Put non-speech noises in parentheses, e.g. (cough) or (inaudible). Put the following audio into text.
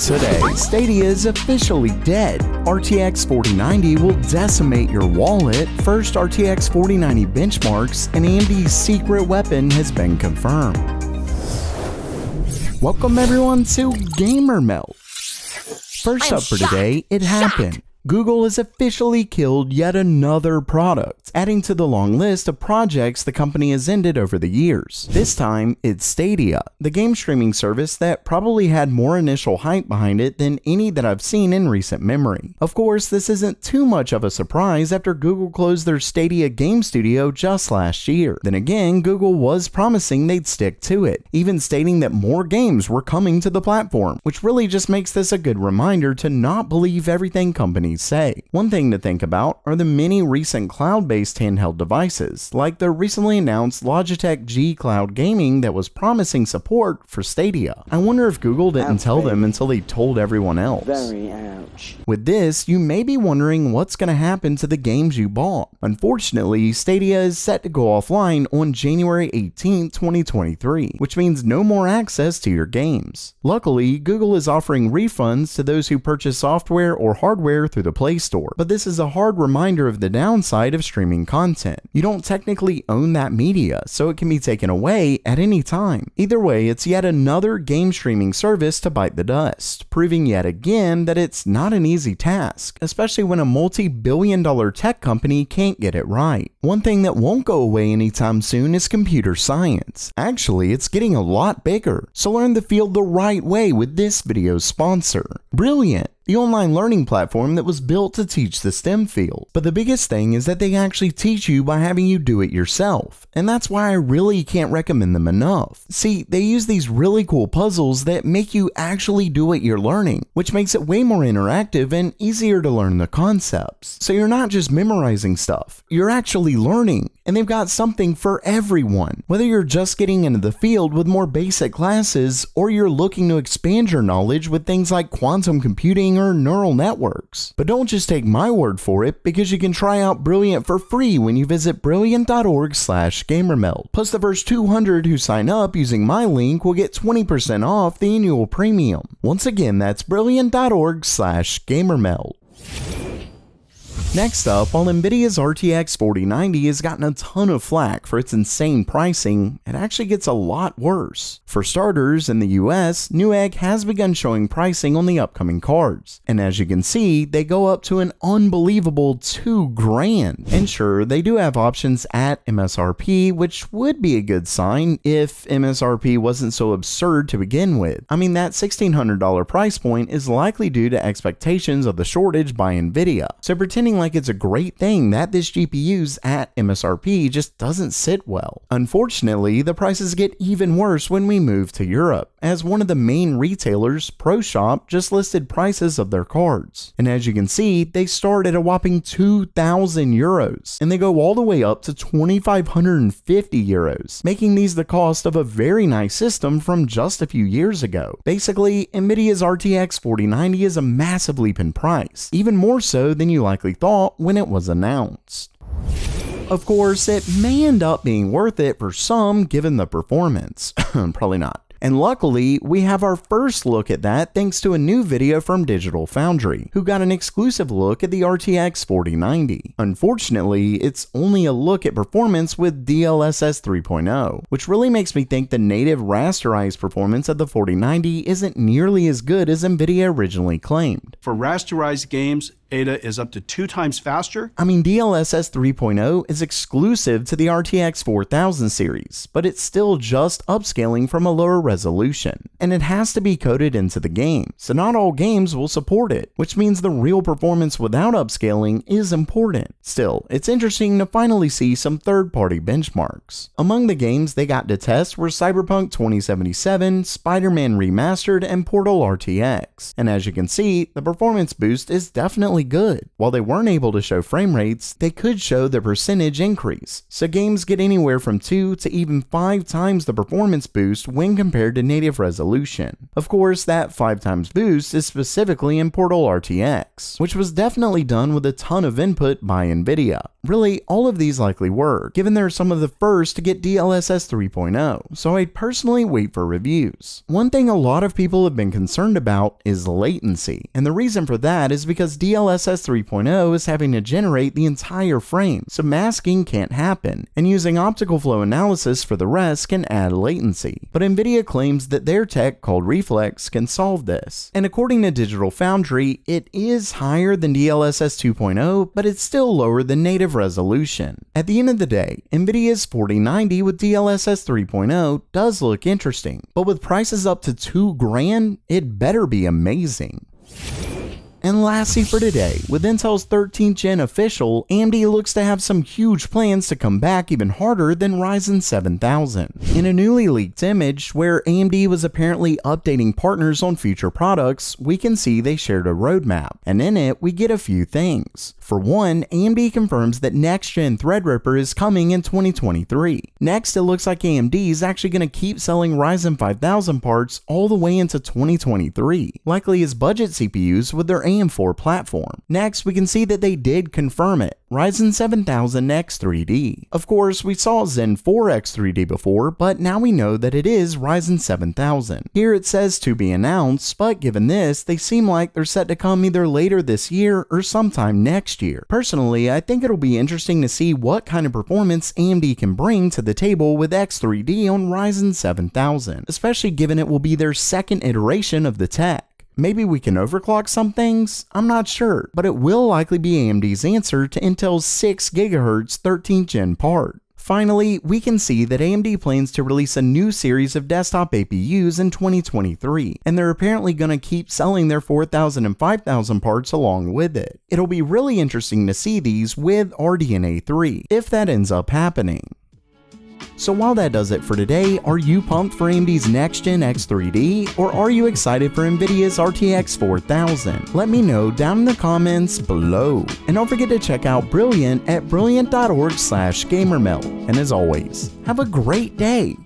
Today, Stadia is officially dead. RTX 4090 will decimate your wallet. First RTX 4090 benchmarks and AMD's secret weapon has been confirmed. Welcome everyone to Gamer Meld. First I'm up for shocked. today, it happened. Google has officially killed yet another product, adding to the long list of projects the company has ended over the years. This time, it's Stadia, the game streaming service that probably had more initial hype behind it than any that I've seen in recent memory. Of course, this isn't too much of a surprise after Google closed their Stadia game studio just last year. Then again, Google was promising they'd stick to it, even stating that more games were coming to the platform, which really just makes this a good reminder to not believe everything companies say. One thing to think about are the many recent cloud-based handheld devices, like the recently announced Logitech G Cloud Gaming that was promising support for Stadia. I wonder if Google didn't tell them until they told everyone else. Very ouch. With this, you may be wondering what's going to happen to the games you bought. Unfortunately, Stadia is set to go offline on January 18, 2023, which means no more access to your games. Luckily, Google is offering refunds to those who purchase software or hardware through the Play Store, but this is a hard reminder of the downside of streaming content. You don't technically own that media, so it can be taken away at any time. Either way, it's yet another game streaming service to bite the dust, proving yet again that it's not an easy task, especially when a multi billion dollar tech company can't get it right. One thing that won't go away anytime soon is computer science. Actually, it's getting a lot bigger, so learn the field the right way with this video's sponsor. Brilliant! The online learning platform that was built to teach the STEM field. But the biggest thing is that they actually teach you by having you do it yourself, and that's why I really can't recommend them enough. See, they use these really cool puzzles that make you actually do what you're learning, which makes it way more interactive and easier to learn the concepts. So you're not just memorizing stuff, you're actually learning, and they've got something for everyone. Whether you're just getting into the field with more basic classes, or you're looking to expand your knowledge with things like quantum computing neural networks. But don't just take my word for it, because you can try out Brilliant for free when you visit brilliant.org slash gamermeld. Plus the first 200 who sign up using my link will get 20% off the annual premium. Once again, that's brilliant.org slash gamermeld. Next up, while Nvidia's RTX 4090 has gotten a ton of flack for its insane pricing, it actually gets a lot worse. For starters, in the US, Newegg has begun showing pricing on the upcoming cards, and as you can see, they go up to an unbelievable 2 grand. And sure, they do have options at MSRP, which would be a good sign if MSRP wasn't so absurd to begin with. I mean, that $1,600 price point is likely due to expectations of the shortage by Nvidia, so pretending like it's a great thing that this GPU's at MSRP just doesn't sit well. Unfortunately, the prices get even worse when we move to Europe, as one of the main retailers, ProShop, just listed prices of their cards. And as you can see, they start at a whopping 2,000 euros, and they go all the way up to 2,550 euros, making these the cost of a very nice system from just a few years ago. Basically, Nvidia's RTX 4090 is a massive leap in price, even more so than you likely thought when it was announced. Of course, it may end up being worth it for some given the performance. (laughs) Probably not. And luckily, we have our first look at that thanks to a new video from Digital Foundry, who got an exclusive look at the RTX 4090. Unfortunately, it's only a look at performance with DLSS 3.0, which really makes me think the native rasterized performance of the 4090 isn't nearly as good as Nvidia originally claimed. For rasterized games, Ada is up to two times faster. I mean, DLSS 3.0 is exclusive to the RTX 4000 series, but it's still just upscaling from a lower resolution, and it has to be coded into the game, so not all games will support it, which means the real performance without upscaling is important. Still, it's interesting to finally see some third-party benchmarks. Among the games they got to test were Cyberpunk 2077, Spider-Man Remastered, and Portal RTX, and as you can see, the performance boost is definitely surprisingly good. While they weren't able to show frame rates, they could show the percentage increase, so games get anywhere from 2 to even 5 times the performance boost when compared to native resolution. Of course, that 5 times boost is specifically in Portal RTX, which was definitely done with a ton of input by Nvidia. Really, all of these likely were, given they're some of the first to get DLSS 3.0, so I'd personally wait for reviews. One thing a lot of people have been concerned about is latency, and the reason for that is because DLSS 3.0 is having to generate the entire frame, so masking can't happen, and using optical flow analysis for the rest can add latency. But Nvidia claims that their tech called Reflex can solve this, and according to Digital Foundry, it is higher than DLSS 2.0, but it's still lower than native resolution. At the end of the day, Nvidia's 4090 with DLSS 3.0 does look interesting, but with prices up to 2 grand, it better be amazing. And lastly for today, with Intel's 13th gen official, AMD looks to have some huge plans to come back even harder than Ryzen 7000. In a newly leaked image, where AMD was apparently updating partners on future products, we can see they shared a roadmap, and in it we get a few things. For one, AMD confirms that next-gen Threadripper is coming in 2023. Next, it looks like AMD is actually going to keep selling Ryzen 5000 parts all the way into 2023, likely as budget CPUs with their AM4 platform. Next, we can see that they did confirm it, Ryzen 7000 X3D. Of course, we saw Zen 4 X3D before, but now we know that it is Ryzen 7000. Here it says to be announced, but given this, they seem like they're set to come either later this year or sometime next year. Personally, I think it'll be interesting to see what kind of performance AMD can bring to the table with X3D on Ryzen 7000, especially given it will be their second iteration of the tech. Maybe we can overclock some things? I'm not sure, but it will likely be AMD's answer to Intel's 6GHz 13th gen part. Finally, we can see that AMD plans to release a new series of desktop APUs in 2023, and they're apparently going to keep selling their 4000 and 5000 parts along with it. It'll be really interesting to see these with RDNA 3, if that ends up happening. So while that does it for today, are you pumped for AMD's next gen X3D or are you excited for Nvidia's RTX 4000? Let me know down in the comments below. And don't forget to check out Brilliant at brilliant.org slash gamermeld. And as always, have a great day.